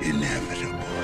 inevitable.